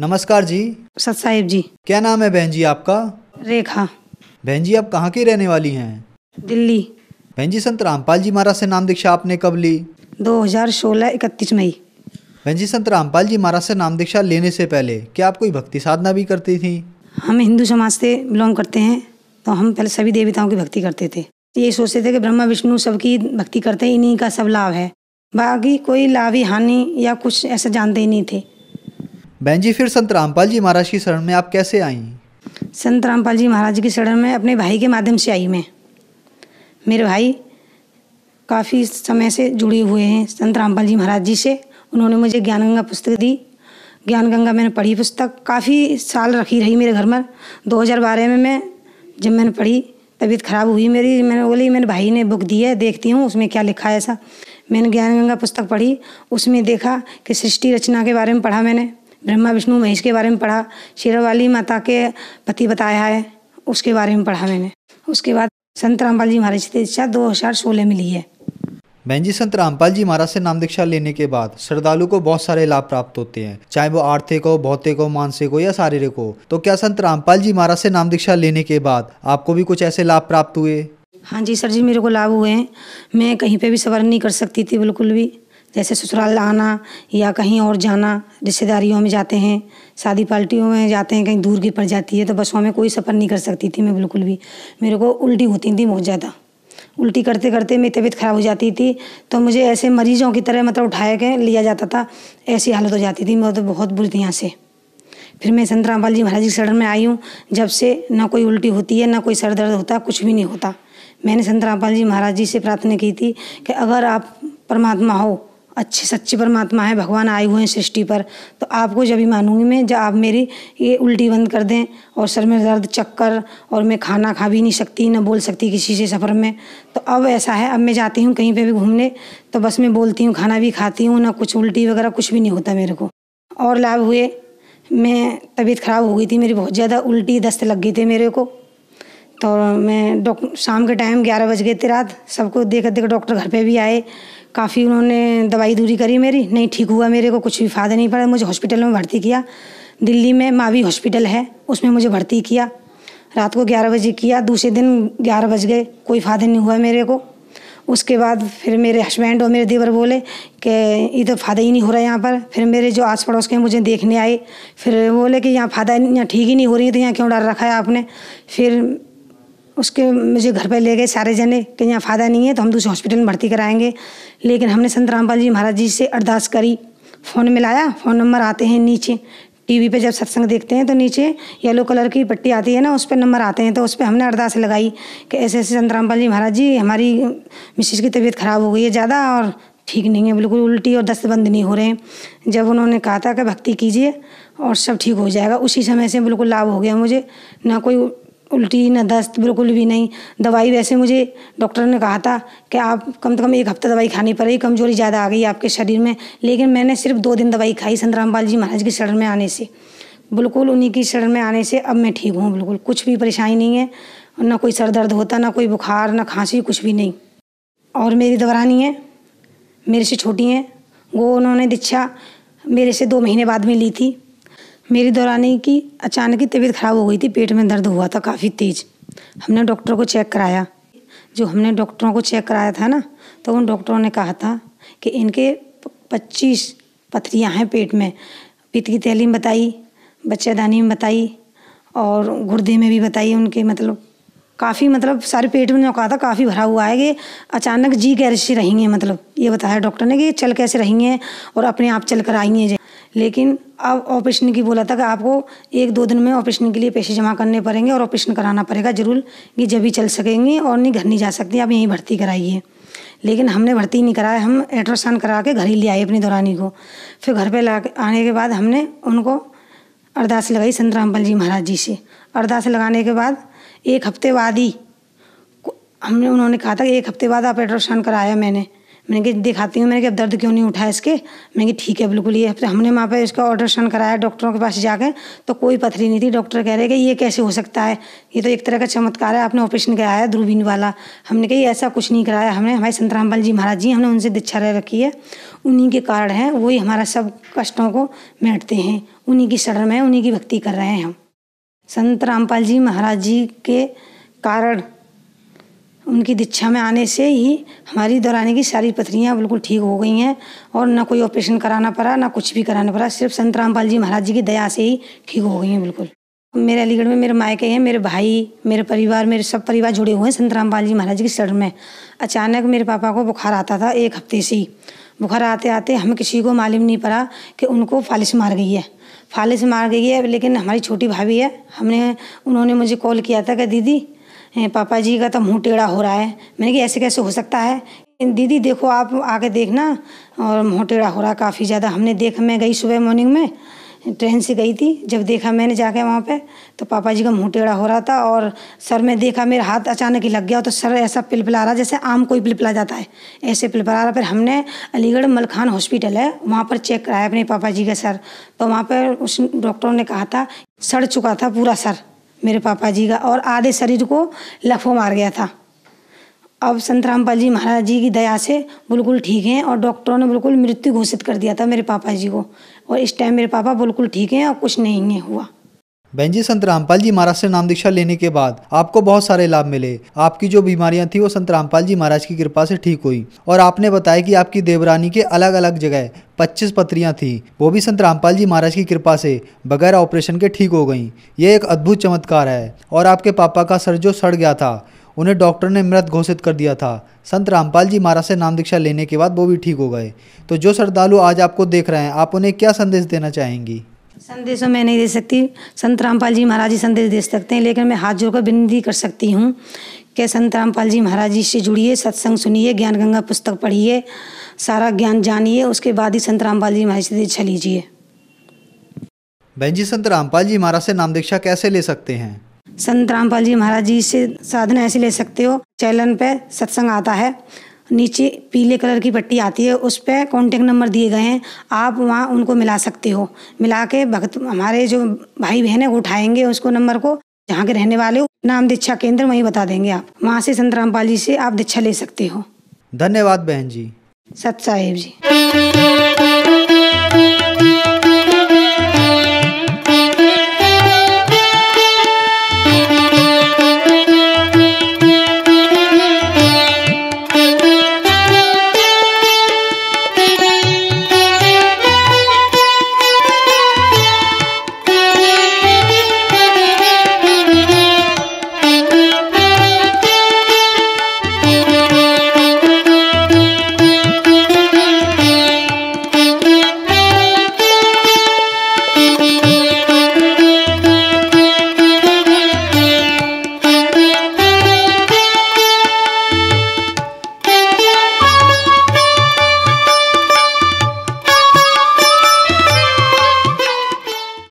नमस्कार जी। सत साहिब जी। क्या नाम है बहन जी आपका? रेखा। बहन जी आप कहाँ की रहने वाली हैं? दिल्ली। बहन जी संत रामपाल जी महाराज से नाम दीक्षा आपने कब ली? 2016 इकतीस मई। बहन जी संत रामपाल जी महाराज से नाम दीक्षा लेने से पहले क्या आप कोई भक्ति साधना भी करती थी? हम हिंदू समाज से बिलोंग करते हैं तो हम पहले सभी देवताओं की भक्ति करते थे। ये सोचते थे कि ब्रह्मा विष्णु सबकी भक्ति करते हैं इन्हीं का सब लाभ है। बाकी कोई लाभ हानि या कुछ ऐसा जानते ही नहीं थे। बहन जी फिर संत रामपाल जी महाराज की शरण में आप कैसे आई? संत रामपाल जी महाराज की शरण में अपने भाई के माध्यम से आई मैं। मेरे भाई काफ़ी समय से जुड़े हुए हैं। संत रामपाल जी महाराज जी से उन्होंने मुझे ज्ञान गंगा पुस्तक दी। ज्ञान गंगा मैंने पढ़ी पुस्तक काफ़ी साल रखी रही मेरे घर में। 2012 में मैं जब मैंने पढ़ी, तबीयत ख़राब हुई मेरी, मैंने बोली मेरे भाई ने बुक दी है, देखती हूँ, उसमें क्या लिखा है ऐसा? मैंने ज्ञान गंगा पुस्तक पढ़ी, उसमें देखा कि सृष्टि रचना के बारे में पढ़ा मैंने। ब्रह्मा विष्णु महेश के बारे में पढ़ा शेरावाली माता के पति बताया है उसके बारे में पढ़ा मैंने। उसके बाद संत रामपाल जी महाराज की दीक्षा दो हज़ार सोलह में ली है। बहन जी संत रामपाल जी महाराज से नाम दीक्षा लेने के बाद श्रद्धालु को बहुत सारे लाभ प्राप्त होते हैं चाहे वो आर्थिक हो भौतिक हो मानसिक हो या शारीरिक हो। तो क्या संत रामपाल जी महाराज से नाम दीक्षा लेने के बाद आपको भी कुछ ऐसे लाभ प्राप्त हुए? हाँ जी सर जी मेरे को लाभ हुए हैं। मैं कहीं पे भी सफ़र नहीं कर सकती थी बिल्कुल भी। जैसे ससुराल आना या कहीं और जाना, रिश्तेदारियों में जाते हैं, शादी पार्टियों में जाते हैं, कहीं दूर की पड़ जाती है तो बसों में कोई सफ़र नहीं कर सकती थी मैं बिल्कुल भी। मेरे को उल्टी होती थी बहुत ज़्यादा। उल्टी करते करते मेरी तबीयत ख़राब हो जाती थी तो मुझे ऐसे मरीजों की तरह मतलब उठाया के लिया जाता था, ऐसी हालत हो जाती थी मैं तो बहुत बुरी थी यहाँ से। फिर मैं संत रामपाल जी महाराज की शरण में आई हूँ, जब से ना कोई उल्टी होती है, ना कोई सर दर्द होता, कुछ भी नहीं होता। मैंने संत रामपाल जी महाराज जी से प्रार्थना की थी कि अगर आप परमात्मा हो अच्छे सच्चे परमात्मा है, भगवान आए हुए हैं सृष्टि पर। तो आपको जब भी मानूँगी मैं, जब आप मेरी ये उल्टी बंद कर दें और सर में दर्द, चक्कर और मैं खाना खा भी नहीं सकती, ना बोल सकती किसी से सफ़र में तो अब ऐसा है, अब मैं जाती हूँ कहीं पे भी घूमने तो बस मैं बोलती हूँ, खाना भी खाती हूँ, ना कुछ उल्टी वगैरह, कुछ भी नहीं होता मेरे को। और लाभ हुए, मैं तबीयत ख़राब हो गई थी, मेरी बहुत ज़्यादा उल्टी दस्त लग गई थी मेरे को। तो मैं डॉक्टर शाम के टाइम ग्यारह बज गए थे रात। सबको देख देख डॉक्टर घर पे भी आए। काफ़ी उन्होंने दवाई दूरी करी मेरी। नहीं ठीक हुआ मेरे को, कुछ भी फ़ायदा नहीं पड़ा। मुझे हॉस्पिटल में भर्ती किया। दिल्ली में मावी हॉस्पिटल है। उसमें मुझे भर्ती किया। रात को ग्यारह बजे किया। दूसरे दिन ग्यारह बज गए। कोई फ़ायदा नहीं हुआ मेरे को। उसके बाद फिर मेरे हस्बैंड और मेरे देवर बोले कि ये तो फ़ायदा ही नहीं हो रहा है यहाँ पर। फिर मेरे जो आस पड़ोस के मुझे देखने आए। फिर बोले कि यहाँ फ़ायदा यहाँ ठीक ही नहीं हो रही है तो यहाँ क्यों डर रखा है आपने? फिर उसके मुझे घर पर ले गए सारे जने, कि यहाँ फ़ायदा नहीं है तो हम दूसरे हॉस्पिटल में भर्ती कराएँगे। लेकिन हमने संत रामपाल जी महाराज जी से अरदास करी। फ़ोन मिलाया, फ़ोन नंबर आते हैं नीचे। टीवी पे जब सत्संग देखते हैं तो नीचे येलो कलर की पट्टी आती है ना, उस पर नंबर आते हैं तो उस पर हमने अरदास लगाई कि ऐसे ऐसे संत रामपाल जी महाराज जी, हमारी मिसिस की तबीयत ख़राब हो गई है ज़्यादा और ठीक नहीं है, बिल्कुल उल्टी और दस्त बंद नहीं हो रहे हैं। जब उन्होंने कहा था कि भक्ति कीजिए और सब ठीक हो जाएगा, उसी समय से बिल्कुल लाभ हो गया मुझे। ना कोई उल्टी ना दस्त बिल्कुल भी नहीं। दवाई वैसे मुझे डॉक्टर ने कहा था कि आप कम से कम एक हफ़्ता दवाई खानी पड़ेगी, कमज़ोरी ज़्यादा आ गई आपके शरीर में। लेकिन मैंने सिर्फ़ दो दिन दवाई खाई संत रामपाल जी महाराज की शरण में आने से। बिल्कुल उन्हीं की शरण में आने से अब मैं ठीक हूँ बिल्कुल। कुछ भी परेशानी नहीं है, ना कोई सर दर्द होता, ना कोई बुखार, ना खांसी, कुछ भी नहीं। और मेरी दवरानी है, मेरे से छोटी हैं। वो उन्होंने दीक्षा मेरे से दो महीने बाद में ली थी। मेरी दौरानी की अचानक ही तबीयत ख़राब हो गई थी, पेट में दर्द हुआ था काफ़ी तेज़। हमने डॉक्टर को चेक कराया। जो हमने डॉक्टरों को चेक कराया था ना तो उन डॉक्टरों ने कहा था कि इनके पच्चीस पथरियाँ हैं पेट में। पित्त की तैली में बताई बच्चेदानी में बताई, और गुर्दे में भी बताई उनके मतलब काफ़ी मतलब सारे पेट में कहा था, काफ़ी भरा हुआ है कि अचानक जी कैसे रहेंगे मतलब ये बताया डॉक्टर ने कि चल कैसे रहेंगे और अपने आप चल कर आएँगे। लेकिन अब ऑपरेशन की बोला था कि आपको एक दो दिन में ऑपरेशन के लिए पैसे जमा करने पड़ेंगे और ऑपरेशन कराना पड़ेगा ज़रूर कि जब भी चल सकेंगे और नहीं घर नहीं जा सकती, आप यहीं भर्ती कराइए। लेकिन हमने भर्ती नहीं कराया, हम अल्ट्रासाउंड करा के घर ही ले आए अपनी दौरानी को। फिर घर पे ला आने के बाद हमने उनको अरदास लगाई संत रामपाल जी महाराज जी से। अरदास लगाने के बाद एक हफ़्ते बाद ही हमने, उन्होंने कहा था एक हफ़्ते बाद आप अल्ट्रासाउंड कराया मैंने। मैंने कहा, दिखाती हूँ, मैंने कहा, दर्द क्यों नहीं उठा इसके? मैंने कहा, ठीक है, बिल्कुल, ये हमने वहाँ पर इसका ऑपरेशन कराया, डॉक्टरों के पास जाकर तो कोई पथरी नहीं थी। डॉक्टर कह रहे कि ये कैसे हो सकता है? ये तो एक तरह का चमत्कार है, आपने ऑपरेशन कराया है, दूरबीन वाला। हमने कहा ऐसा कुछ नहीं कराया, हमने, हमारे संत रामपाल जी महाराज जी हमने उनसे दीक्षा रह रखी है। उन्हीं के कारण है, वही हमारा सब कष्टों को मेटते हैं, उन्हीं की शरण में, उन्हीं की भक्ति कर रहे हैं हम। संत रामपाल जी महाराज जी के कारण उनकी दीक्षा में आने से ही हमारी दौराने की सारी पथरियाँ बिल्कुल ठीक हो गई हैं और ना कोई ऑपरेशन कराना पड़ा, ना कुछ भी कराना पड़ा, सिर्फ़ संत रामपाल जी महाराज जी की दया से ही ठीक हो गई हैं बिल्कुल। मेरे अलीगढ़ में मेरे मायके हैं, मेरे भाई, मेरे परिवार, मेरे सब परिवार जुड़े हुए हैं संत रामपाल जी महाराज की शरण में। अचानक मेरे पापा को बुखार आता था एक हफ़्ते से ही। बुखार आते आते हम किसी को मालूम नहीं पड़ा कि उनको फालिश मार गई है। फालिश मार गई है, लेकिन हमारी छोटी भाभी है, हमने, उन्होंने मुझे कॉल किया था कि दीदी पापा जी का तो मुँह टेढ़ा हो रहा है। मैंने कि ऐसे कैसे हो सकता है? दीदी, देखो, आप आके देखना। और मुँह टेढ़ा हो रहा काफ़ी ज़्यादा। हमने देखा, मैं गई सुबह मॉर्निंग में, ट्रेन से गई थी। जब देखा मैंने जाके वहाँ पे तो पापा जी का मुँह टेढ़ा हो रहा था। और सर में देखा, मेरा हाथ अचानक ही लग गया। तो सर ऐसा पिलपिला रहा जैसे आम कोई पिलपिला जाता है। ऐसे पिलपिला रहा फिर हमने अलीगढ़ मलखान हॉस्पिटल है, वहाँ पर चेक कराया अपने पापा जी का सर। तो वहाँ पर उस डॉक्टरों ने कहा था, सड़ चुका था पूरा सर। मेरे पापा जी का और आधे शरीर को लफो मार गया था। अब संत रामपाल जी महाराज जी की दया से बिल्कुल ठीक हैं और डॉक्टरों ने बिल्कुल मृत्यु घोषित कर दिया था मेरे पापा जी को। और इस टाइम मेरे पापा बिल्कुल ठीक हैं और कुछ नहीं है, हुआ। बहन जी, संत रामपाल जी महाराज से नाम दीक्षा लेने के बाद आपको बहुत सारे लाभ मिले। आपकी जो बीमारियाँ थी, वो संत रामपाल जी महाराज की कृपा से ठीक हुई। और आपने बताया कि आपकी देवरानी के अलग अलग जगह 25 पत्रियाँ थी। वो भी संत रामपाल जी महाराज की कृपा से बगैर ऑपरेशन के ठीक हो गई। ये एक अद्भुत चमत्कार है। और आपके पापा का सर जो सड़ गया था, उन्हें डॉक्टर ने मृत घोषित कर दिया था। संत रामपाल जी महाराज से नाम दीक्षा लेने के बाद वो भी ठीक हो गए। तो जो श्रद्धालु आज आपको देख रहे हैं, आप उन्हें क्या संदेश देना चाहेंगी? संदेश मैं नहीं दे सकती। संत रामपाल जी महाराज जी संदेश दे सकते हैं लेकिन मैं हाथ जोड़कर विनती कर सकती हूँ कि संत रामपाल जी महाराज जी से जुड़िए सत्संग सुनिए ज्ञान गंगा पुस्तक पढ़िए सारा ज्ञान जानिए उसके बाद ही संत रामपाल जी महाराज से दीक्षा लीजिए। बहन जी संत रामपाल जी महाराज से नाम दीक्षा कैसे ले सकते हैं? संत रामपाल जी महाराज जी से साधना ऐसे ले सकते हो चैनल पे सत्संग आता है नीचे पीले कलर की पट्टी आती है उस पर कॉन्टेक्ट नंबर दिए गए हैं। आप वहाँ उनको मिला सकते हो। मिला के भक्त हमारे जो भाई बहन है वो उठाएँगे उसको नंबर को। जहाँ के रहने वाले हो नाम दीक्षा केंद्र वहीं बता देंगे आप। वहाँ से संत रामपाल जी से आप दीक्षा ले सकते हो। धन्यवाद बहन जी। सत साहेब जी।